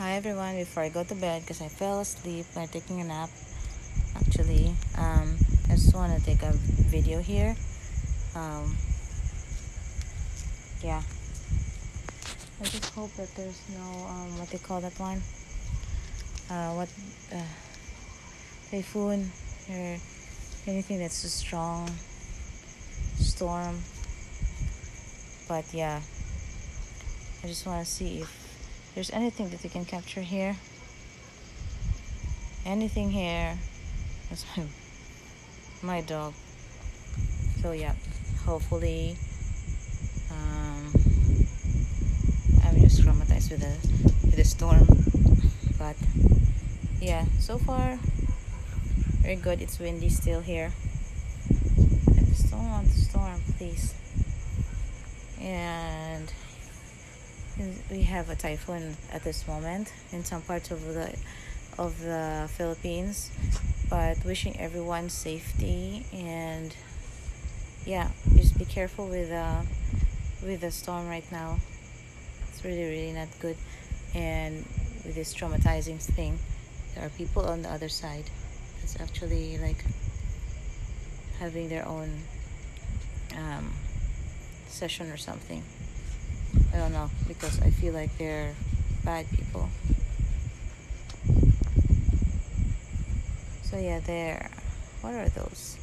Hi everyone, before I go to bed because I fell asleep by taking a nap actually. Um, I just want to take a video here. Um, yeah. I just hope that there's no um, what they call that one? Uh, what uh, typhoon or anything that's a strong storm. But yeah. I just want to see if there's anything that you can capture here? Anything here? That's my, my dog. So yeah hopefully um, I'm just traumatized with the with the storm but yeah so far very good. It's windy still here. I just don't want the storm please. And we have a typhoon at this moment in some parts of the of the Philippines but wishing everyone safety and yeah just be careful with uh with the storm right now. It's really really not good. And with this traumatizing thing there are people on the other side that's actually like having their own um, session or something I don't know because I feel like they're bad people. So yeah, there. What are those?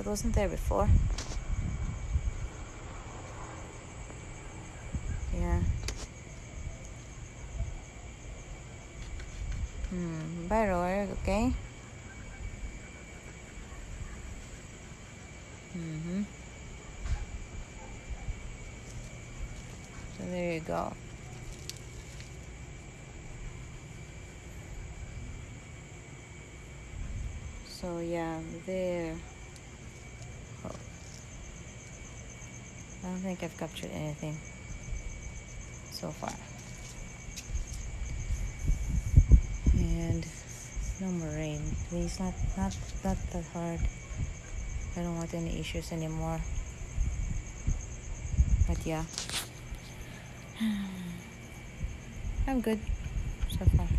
It wasn't there before. Yeah. Hmm. Roy. Okay. So there you go. So yeah, there. Oh. I don't think I've captured anything so far. And no more rain. Please, not not not that hard. I don't want any issues anymore. But yeah. I'm good so far.